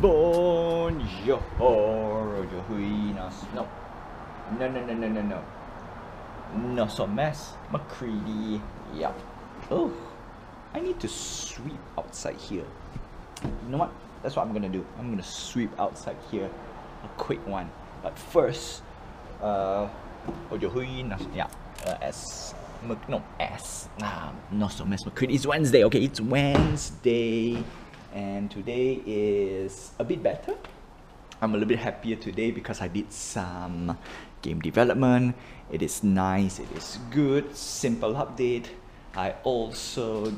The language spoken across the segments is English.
Bonjour, Juinas. No. No, no, no, no, no, no. No, so mess. McCready. Yeah. Oh, I need to sweep outside here. You know what? That's what I'm gonna do. I'm gonna sweep outside here. A quick one. But first, uh, Ojohuinas. Yeah. Uh, as Mc, no, as. Nah, no, so mess. McCready. It's Wednesday, okay? It's Wednesday and today is a bit better. I'm a little bit happier today because I did some game development. It is nice, it is good, simple update. I also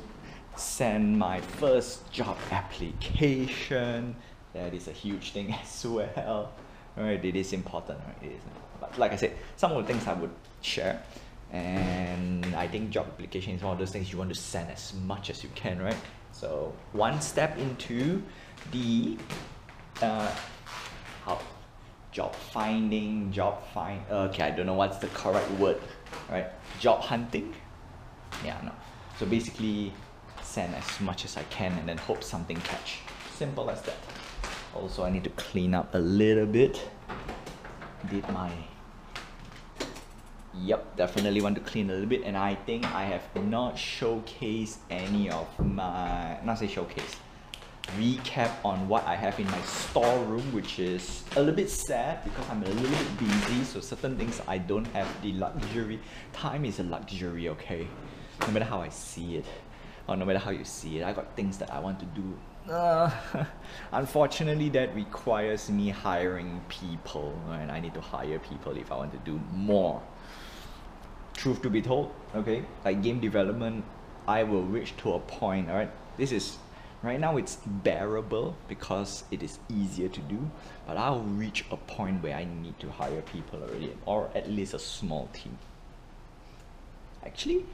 sent my first job application. That is a huge thing as well. Right, it is important, right? It is. But like I said, some of the things I would share. And I think job application is one of those things you want to send as much as you can, right? So one step into the uh, how job finding, job find. Okay, I don't know what's the correct word, right? Job hunting. Yeah, no. So basically, send as much as I can and then hope something catch. Simple as that. Also, I need to clean up a little bit. Did my Yep, definitely want to clean a little bit and I think I have not showcased any of my, not say showcase, recap on what I have in my storeroom which is a little bit sad because I'm a little bit busy so certain things I don't have the luxury. Time is a luxury, okay? No matter how I see it or no matter how you see it, I got things that I want to do uh, unfortunately that requires me hiring people and I need to hire people if I want to do more truth to be told, okay, like game development, I will reach to a point, alright? This is, right now it's bearable because it is easier to do, but I'll reach a point where I need to hire people already, or at least a small team. Actually,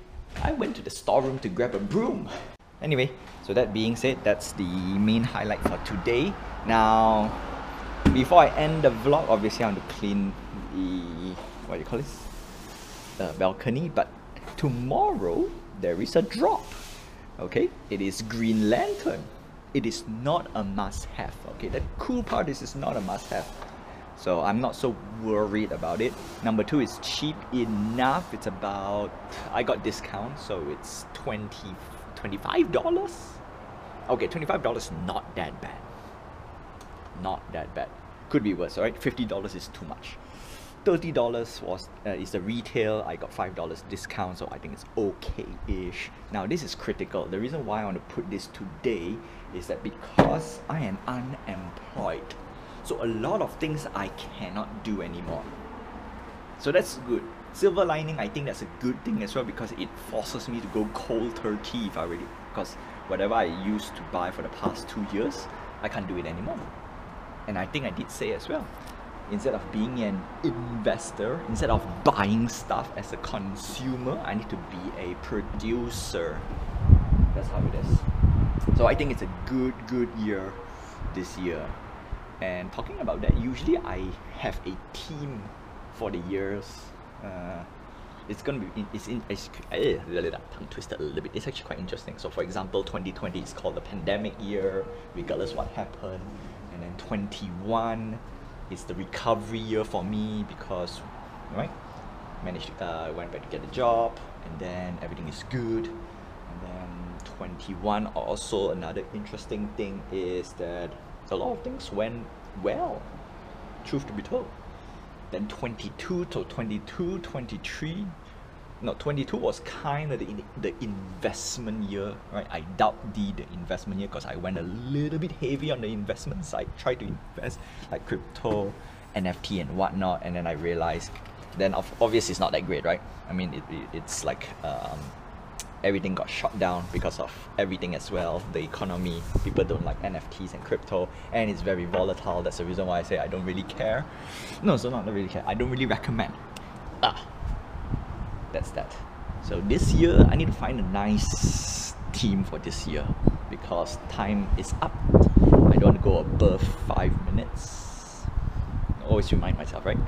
I went to the storeroom to grab a broom. Anyway, so that being said, that's the main highlight for today. Now, before I end the vlog, obviously I want to clean the, what do you call this? uh, balcony but tomorrow there is a drop okay? It is green lantern. It is not a must-have okay? The cool part is it's not a must-have. So i'm not so worried about it. Number two is cheap enough. It's about i got discount so it's 20 25 dollars? Okay 25 dollars not that bad. Not that bad. Could be worse all right 50 dollars is too much. $30 was uh, is the retail. I got $5 discount so I think it's okay-ish. Now this is critical. The reason why I want to put this today is that because I am unemployed so a lot of things I cannot do anymore. So that's good silver lining I think that's a good thing as well because it forces me to go cold turkey if I really because whatever I used to buy for the past two years I can't do it anymore and I think I did say as well instead of being an investor, instead of buying stuff as a consumer, I need to be a producer. That's how it is. So I think it's a good, good year this year. And talking about that, usually I have a team for the years. Uh, it's gonna be it's in it's uh, tongue twisted a little bit. It's actually quite interesting. So for example, 2020 is called the pandemic year, regardless what happened, and then 21 it's the recovery year for me because right managed uh, went back to get a job and then everything is good and then 21 also another interesting thing is that a lot of things went well truth to be told then 22 to 22 23 no 22 was kind of the, the investment year right? I doubt the the investment year because i went a little bit heavy on the investment side tried to invest like crypto nft and whatnot and then i realized then of obviously it's not that great right? I mean it, it it's like um, everything got shut down because of everything as well the economy people don't like nfts and crypto and it's very volatile that's the reason why i say i don't really care no so not really care i don't really recommend ah that's that. So this year, I need to find a nice team for this year because time is up. I don't want to go above five minutes. always remind myself, right?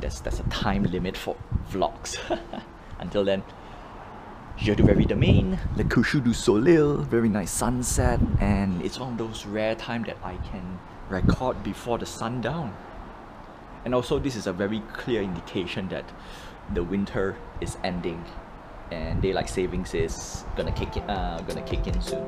There's, there's a time limit for vlogs. Until then, Je Very Domain, Le Coucher du Soleil, very nice sunset, and it's one of those rare time that I can record before the sundown. And also, this is a very clear indication that the winter is ending, and daylight savings is gonna kick in, uh, gonna kick in soon.